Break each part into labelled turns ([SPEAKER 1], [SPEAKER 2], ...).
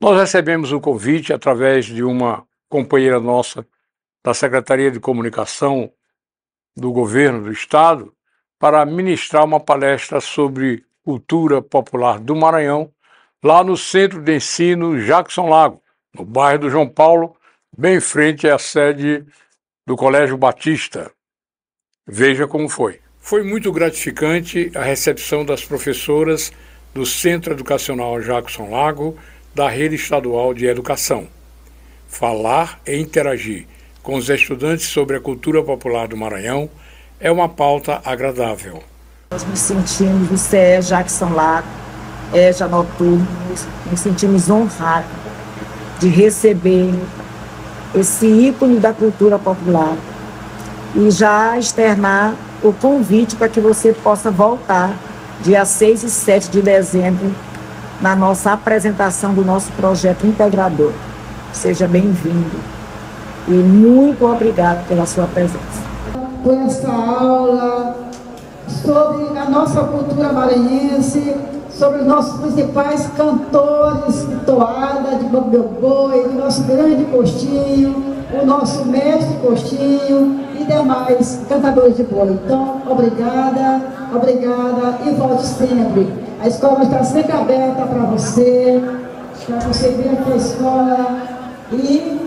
[SPEAKER 1] Nós recebemos o convite através de uma companheira nossa da Secretaria de Comunicação do Governo do Estado para ministrar uma palestra sobre cultura popular do Maranhão, lá no Centro de Ensino Jackson Lago, no bairro do João Paulo, bem em frente à sede do Colégio Batista. Veja como foi. Foi muito gratificante a recepção das professoras do Centro Educacional Jackson Lago, da Rede Estadual de Educação. Falar e interagir com os estudantes sobre a cultura popular do Maranhão é uma pauta agradável.
[SPEAKER 2] Nós nos sentimos, do CE Jackson Lago, EJA Noturno, nos sentimos honrados de receber esse ícone da cultura popular e já externar o convite para que você possa voltar dia 6 e 7 de dezembro na nossa apresentação do nosso projeto integrador. Seja bem-vindo e muito obrigado pela sua presença.
[SPEAKER 3] Por essa aula sobre a nossa cultura maranhense, sobre os nossos principais cantores de toada, de Boi, o nosso grande Postinho, o nosso mestre Postinho e demais cantadores de boi. Então, obrigada, obrigada e volte sempre. A escola está sempre aberta para você, para você vir aqui à escola e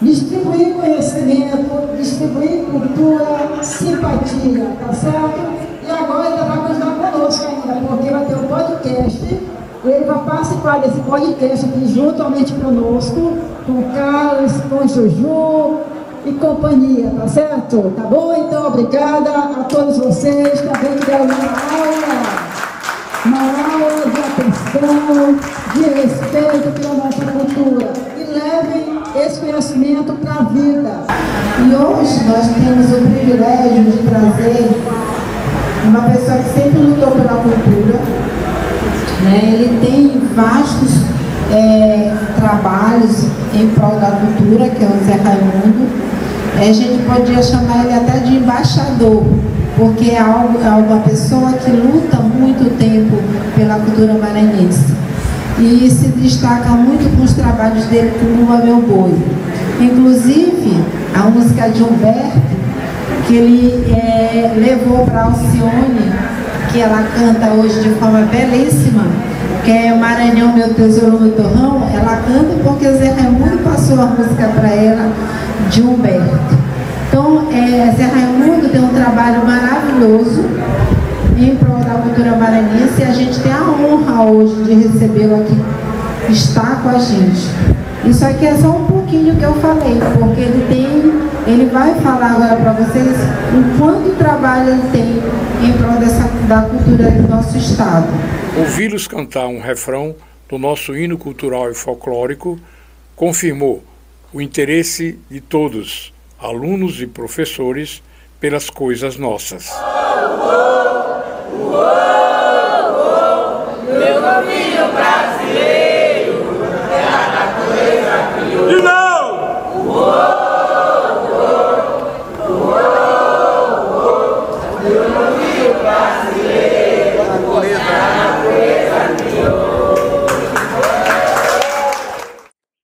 [SPEAKER 3] distribuir conhecimento, distribuir cultura, simpatia, tá certo? E agora ainda vai continuar conosco ainda, porque vai ter um podcast. Ele vai participar desse podcast aqui juntamente conosco, com Carlos, com Juju e companhia, tá certo? Tá bom? Então, obrigada a todos vocês também que deram uma aula, aula de atenção, de respeito pela nossa cultura. E levem esse conhecimento para a vida.
[SPEAKER 4] E hoje nós temos o privilégio de trazer uma pessoa que sempre lutou pela cultura. Né? Ele tem vastos é, trabalhos em prol da cultura, que é o Zé Raimundo. É, a gente podia chamar ele até de embaixador, porque é, algo, é uma pessoa que luta muito tempo pela cultura maranhense. E se destaca muito com os trabalhos dele com Lua Meu Boi. Inclusive, a música de Humberto que ele é, levou para Alcione, que ela canta hoje de forma belíssima, que é Maranhão, meu tesouro no torrão, ela canta porque Zé Raimundo passou a música para ela de Humberto. Então, é, Zé Raimundo tem um trabalho maravilhoso em prol da cultura maranhense e a gente tem a honra hoje de recebê-lo aqui, estar com a gente. Isso aqui é só um pouquinho que eu falei, porque ele tem ele vai falar agora para vocês o quanto trabalho ele tem em prol dessa, da cultura do nosso estado.
[SPEAKER 1] Ouvi-los cantar um refrão do nosso hino cultural e folclórico confirmou o interesse de todos, alunos e professores, pelas coisas nossas. Oh, oh, oh, meu caminho brasileiro é a natureza novo!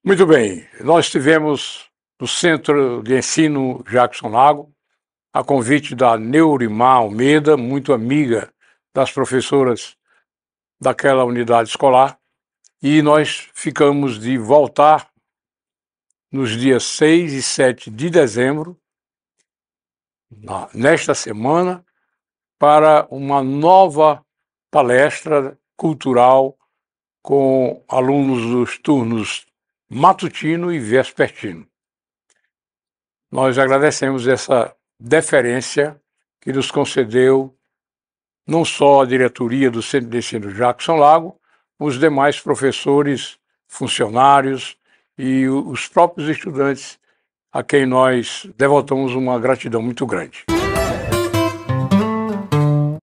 [SPEAKER 1] Muito bem, nós tivemos no Centro de Ensino Jackson Lago, a convite da Neurimar Almeida, muito amiga das professoras daquela unidade escolar, e nós ficamos de voltar nos dias 6 e 7 de dezembro, nesta semana, para uma nova palestra cultural com alunos dos turnos matutino e vespertino. Nós agradecemos essa deferência que nos concedeu não só a diretoria do Centro de Ensino Jackson Lago, os demais professores, funcionários e os próprios estudantes a quem nós devotamos uma gratidão muito grande.